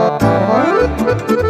Müzik